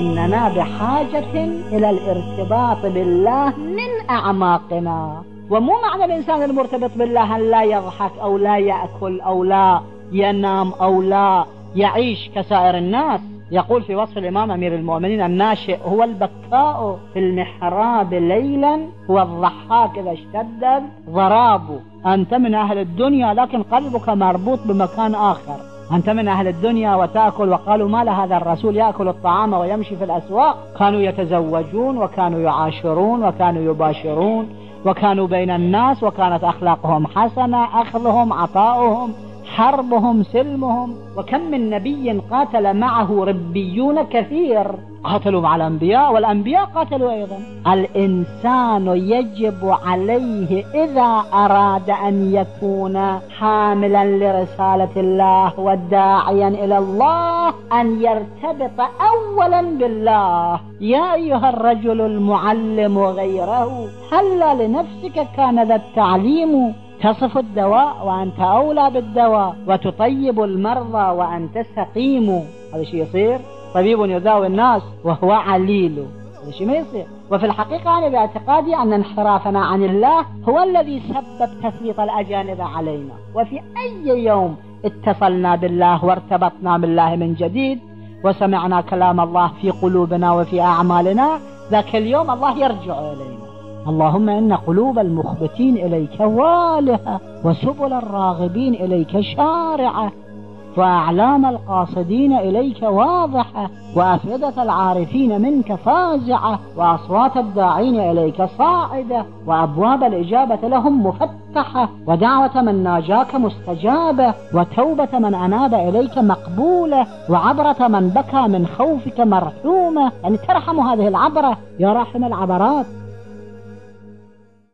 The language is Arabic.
أننا بحاجة إلى الارتباط بالله من أعماقنا. ومو معنى الإنسان المرتبط بالله أن لا يضحك أو لا يأكل أو لا ينام أو لا يعيش كسائر الناس. يقول في وصف الإمام أمير المؤمنين الناشئ هو البكاء في المحراب ليلا هو الضحاك إذا اشتد ضراب أنت من أهل الدنيا لكن قلبك مربوط بمكان آخر. أنت من أهل الدنيا وتأكل وقالوا ما لهذا الرسول يأكل الطعام ويمشي في الأسواق؟ كانوا يتزوجون وكانوا يعاشرون وكانوا يباشرون وكانوا بين الناس وكانت أخلاقهم حسنة أخذهم عطاؤهم. حربهم سلمهم. وكم من نبي قاتل معه ربيون كثير. قاتلوا مع الأنبياء والأنبياء قاتلوا أيضا. الإنسان يجب عليه إذا أراد أن يكون حاملا لرسالة الله وداعيا إلى الله أن يرتبط أولا بالله. يا أيها الرجل المعلم غيره هل لنفسك كان ذا التعليم تصف الدواء وأنت أولى بالدواء وتطيب المرضى وأنت سقيم هذا شيء يصير. طبيب يداوي الناس وهو عليل. هذا شيء ما يصير. وفي الحقيقة أنا باعتقادي أن انحرافنا عن الله هو الذي سبب تسليط الأجانب علينا. وفي أي يوم اتصلنا بالله وارتبطنا بالله من جديد وسمعنا كلام الله في قلوبنا وفي أعمالنا ذاك اليوم الله يرجع إلينا. اللهم إن قلوب المخبتين إليك والهة وسبل الراغبين إليك شارعة وأعلام القاصدين إليك واضحة وأفئدة العارفين منك فازعة وأصوات الداعين إليك صاعدة وأبواب الإجابة لهم مفتحة ودعوة من ناجاك مستجابة وتوبة من أناب إليك مقبولة وعبرة من بكى من خوفك مرحومة يعني ترحم هذه العبرة يا راحم العبرات.